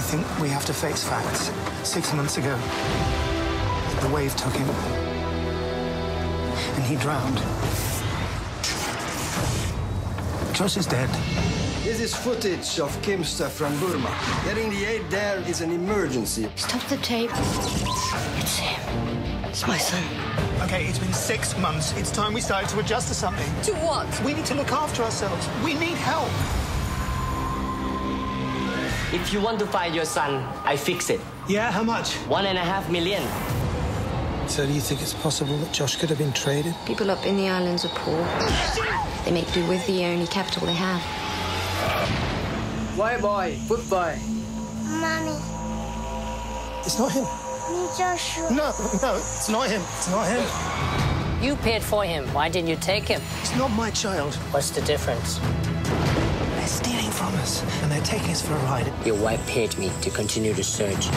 think we have to face facts. Six months ago, the wave took him. And he drowned. Josh is dead. This is footage of Kimsta from Burma. Getting the aid there is an emergency. Stop the tape. It's him. It's my son. Okay, it's been six months. It's time we started to adjust to something. To what? We need to look after ourselves. We need help. If you want to find your son, I fix it. Yeah, how much? One and a half million. So do you think it's possible that Josh could have been traded? People up in the islands are poor. They make do with the only capital they have. Boy, boy, foot boy. Mommy, It's not him. me Joshua. No, no, it's not him. It's not him. You paid for him. Why didn't you take him? It's not my child. What's the difference? They're stealing from us, and they're taking us for a ride. Your wife paid me to continue the search.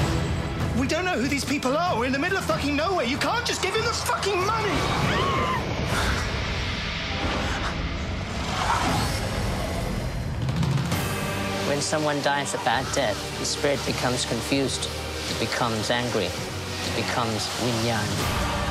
We don't know who these people are. We're in the middle of fucking nowhere. You can't just give him the fucking money. When someone dies a bad death, the spirit becomes confused. It becomes angry. It becomes winyan.